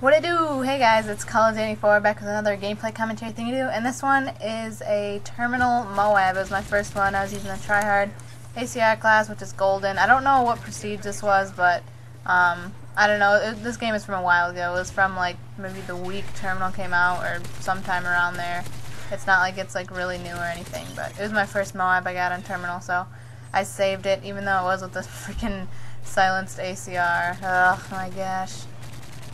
What it do? Hey guys, it's CallofDani4 back with another gameplay commentary thing to do, and this one is a Terminal Moab. It was my first one. I was using the Tryhard ACR class, which is golden. I don't know what prestige this was, but um, I don't know. It, this game is from a while ago. It was from like maybe the week Terminal came out or sometime around there. It's not like it's like really new or anything, but it was my first Moab I got on Terminal, so I saved it, even though it was with this freaking silenced ACR. Oh my gosh.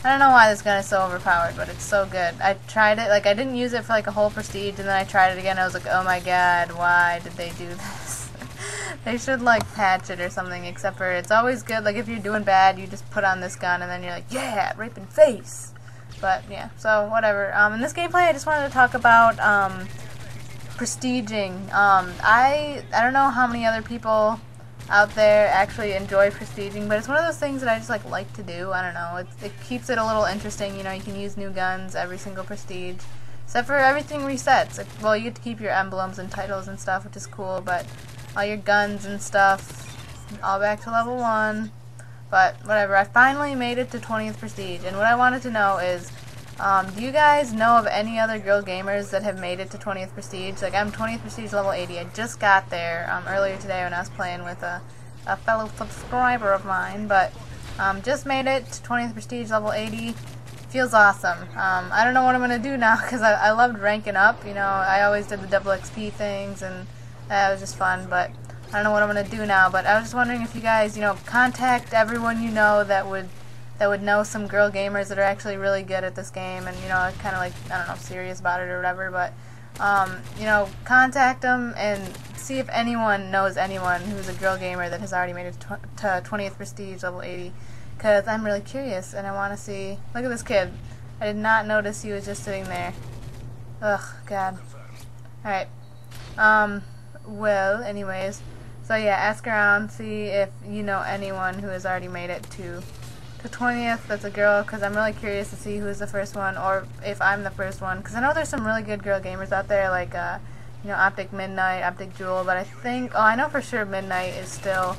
I don't know why this gun is so overpowered, but it's so good. I tried it, like, I didn't use it for, like, a whole prestige, and then I tried it again, I was like, oh my god, why did they do this? they should, like, patch it or something, except for it's always good, like, if you're doing bad, you just put on this gun, and then you're like, yeah, raping face! But, yeah, so, whatever. Um, in this gameplay, I just wanted to talk about, um, prestiging. Um, I, I don't know how many other people out there actually enjoy prestiging, but it's one of those things that I just like like to do. I don't know. It, it keeps it a little interesting. You know, you can use new guns every single prestige, except for everything resets. Like, well, you get to keep your emblems and titles and stuff, which is cool, but all your guns and stuff, all back to level one. But whatever. I finally made it to 20th prestige, and what I wanted to know is um, do you guys know of any other girl gamers that have made it to 20th Prestige? Like, I'm 20th Prestige level 80. I just got there um, earlier today when I was playing with a, a fellow subscriber of mine, but um, just made it to 20th Prestige level 80. Feels awesome. Um, I don't know what I'm going to do now because I, I loved ranking up. You know, I always did the double XP things, and that was just fun, but I don't know what I'm going to do now. But I was just wondering if you guys, you know, contact everyone you know that would that would know some girl gamers that are actually really good at this game and you know kind of like I don't know serious about it or whatever but um, you know contact them and see if anyone knows anyone who's a girl gamer that has already made it to, to 20th prestige level 80 because I'm really curious and I want to see look at this kid. I did not notice he was just sitting there. Ugh god. Alright. Um well anyways. So yeah ask around see if you know anyone who has already made it to the 20th that's a girl because I'm really curious to see who's the first one or if I'm the first one. Because I know there's some really good girl gamers out there like uh, you know Optic Midnight, Optic Jewel but I think oh I know for sure Midnight is still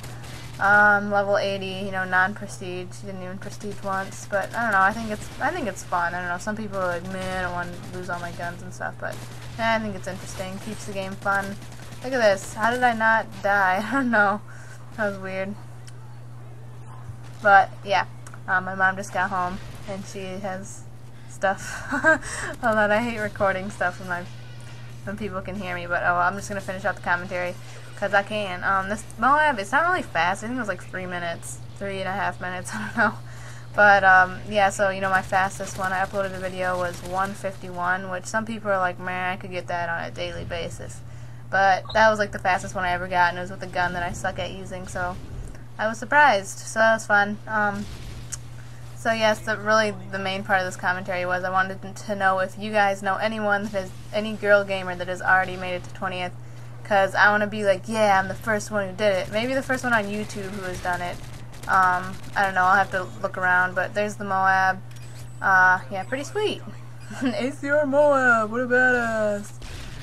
um, level 80 you know non-prestige she didn't even prestige once but I don't know I think it's I think it's fun. I don't know some people are like man I don't want to lose all my guns and stuff but yeah, I think it's interesting keeps the game fun. Look at this how did I not die? I don't know that was weird. But yeah um, my mom just got home and she has stuff. Although I hate recording stuff when my when people can hear me, but oh, well, I'm just gonna finish out the commentary because I can. Um, this Moab, it's not really fast. I think it was like three minutes, three and a half minutes. I don't know. But um, yeah, so you know, my fastest one I uploaded the video was 151, which some people are like, man, I could get that on a daily basis. But that was like the fastest one I ever got, and it was with a gun that I suck at using. So I was surprised. So that was fun. Um, so yes, the, really the main part of this commentary was I wanted to know if you guys know anyone that is any girl gamer that has already made it to 20th, because I want to be like, yeah, I'm the first one who did it. Maybe the first one on YouTube who has done it. Um, I don't know. I'll have to look around, but there's the Moab. Uh, yeah, pretty sweet. ACR Moab, what a badass.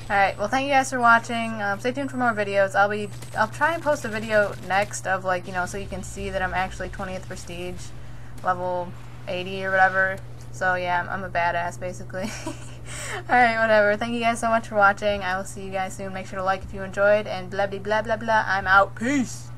Alright, well thank you guys for watching. Um, stay tuned for more videos. I'll be, I'll try and post a video next of like, you know, so you can see that I'm actually 20th Prestige level 80 or whatever. So yeah, I'm, I'm a badass basically. Alright, whatever. Thank you guys so much for watching. I will see you guys soon. Make sure to like if you enjoyed, and blah blah blah blah blah. I'm out. Peace!